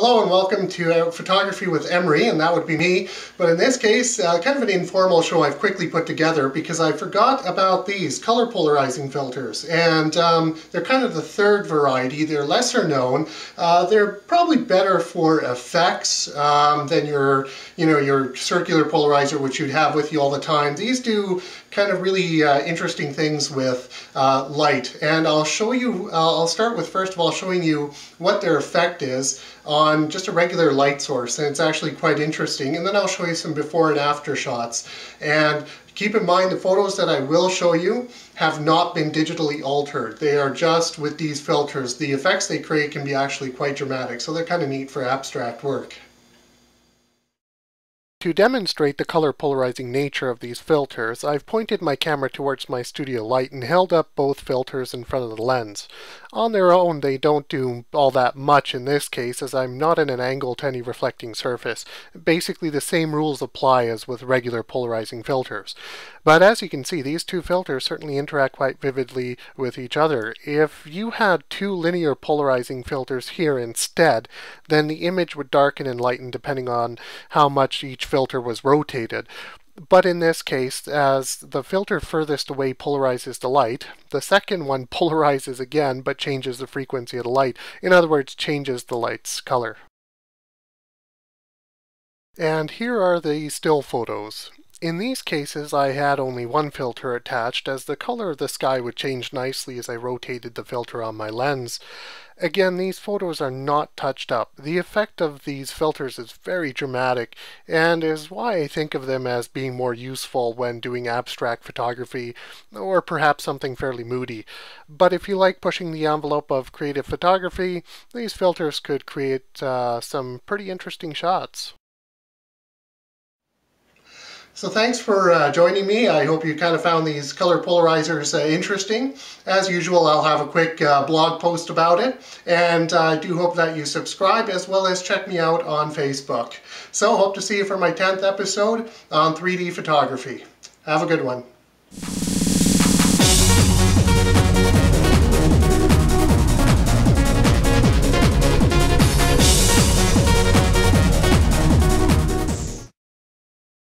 Hello and welcome to uh, Photography with Imre, and that would be me. But in this case, uh, kind of an informal show I've quickly put together because I forgot about these color polarizing filters. And um, they're kind of the third variety. They're lesser known. Uh, they're probably better for effects um, than your, you know, your circular polarizer, which you'd have with you all the time. These do kind of really uh, interesting things with uh, light. And I'll show you, I'll start with first of all showing you what their effect is on just a regular light source and it's actually quite interesting. And then I'll show you some before and after shots. And keep in mind the photos that I will show you have not been digitally altered. They are just with these filters the effects they create can be actually quite dramatic. So they're kind of neat for abstract work. To demonstrate the color polarizing nature of these filters, I've pointed my camera towards my studio light and held up both filters in front of the lens. On their own, they don't do all that much in this case, as I'm not in an angle to any reflecting surface. Basically, the same rules apply as with regular polarizing filters. But as you can see, these two filters certainly interact quite vividly with each other. If you had two linear polarizing filters here instead, then the image would darken and lighten depending on how much each filter was rotated. But in this case, as the filter furthest away polarizes the light, the second one polarizes again but changes the frequency of the light. In other words, changes the light's color. And here are the still photos. In these cases I had only one filter attached as the color of the sky would change nicely as I rotated the filter on my lens. Again, these photos are not touched up. The effect of these filters is very dramatic and is why I think of them as being more useful when doing abstract photography or perhaps something fairly moody. But if you like pushing the envelope of creative photography, these filters could create uh, some pretty interesting shots. So thanks for uh, joining me. I hope you kind of found these color polarizers uh, interesting. As usual, I'll have a quick uh, blog post about it. And I do hope that you subscribe as well as check me out on Facebook. So hope to see you for my 10th episode on 3D photography. Have a good one.